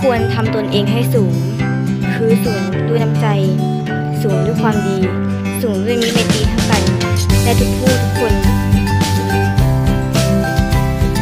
ควรทำตนเองให้สูง คือสูงด้วยน้ำใจ สูงด้วยความดี สูงด้วยมิตรตีทั้งกันและทุกผู้ทุกคน